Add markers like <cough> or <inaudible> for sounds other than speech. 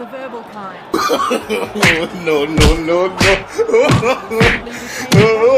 The verbal kind. <laughs> no, no, no, no. <laughs>